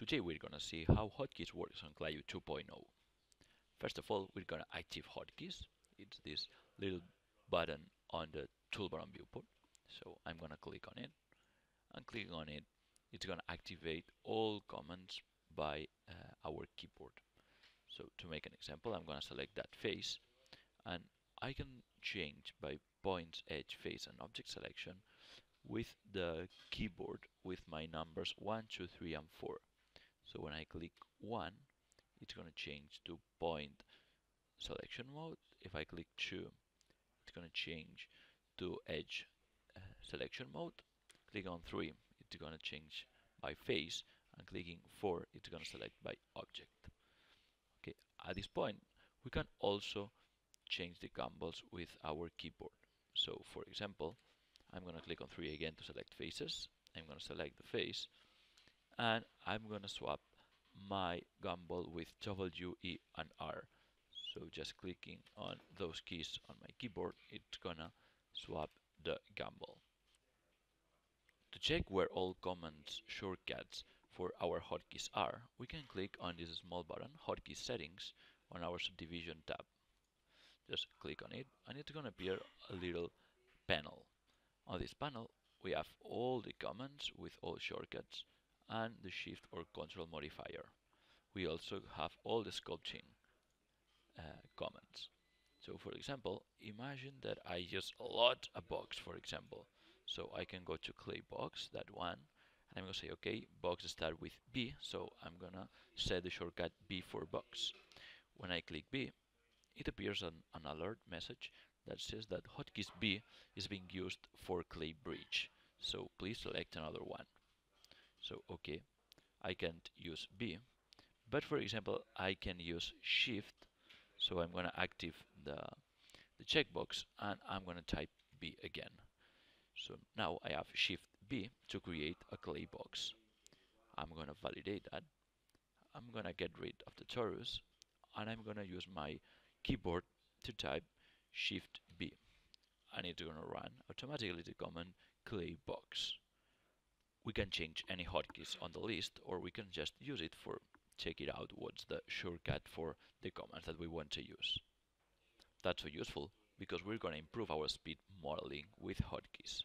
Today we're gonna see how hotkeys works on Clayoo 2.0. First of all, we're gonna active hotkeys. It's this little button on the toolbar on viewport. So I'm gonna click on it and clicking on it, it's gonna activate all commands by uh, our keyboard. So to make an example, I'm gonna select that face and I can change by points, edge, face and object selection with the keyboard with my numbers 1, 2, 3 and 4. So when I click 1, it's going to change to point selection mode. If I click 2, it's going to change to edge uh, selection mode. Click on 3, it's going to change by face. And clicking 4, it's going to select by object. Okay, at this point, we can also change the gumball with our keyboard. So for example, I'm going to click on 3 again to select faces. I'm going to select the face and I'm to swap my gumball with W, E and R. So just clicking on those keys on my keyboard, it's gonna swap the gumball. To check where all commands shortcuts for our hotkeys are, we can click on this small button, Hotkey Settings, on our Subdivision tab. Just click on it and it's gonna appear a little panel. On this panel, we have all the commands with all shortcuts and the shift or control modifier. We also have all the sculpting uh, commands. So for example, imagine that I just load a box, for example. So I can go to clay box, that one, and I'm gonna say, okay, box start with B, so I'm gonna set the shortcut B for box. When I click B, it appears an, an alert message that says that hotkeys B is being used for clay bridge. So please select another one. So okay, I can't use B, but for example, I can use Shift. So I'm gonna active the the checkbox and I'm gonna type B again. So now I have Shift B to create a clay box. I'm gonna validate that. I'm gonna get rid of the torus and I'm gonna use my keyboard to type Shift B and it's gonna run automatically the command clay box we can change any hotkeys on the list or we can just use it for check it out what's the shortcut for the commands that we want to use. That's so useful because we're going to improve our speed modeling with hotkeys.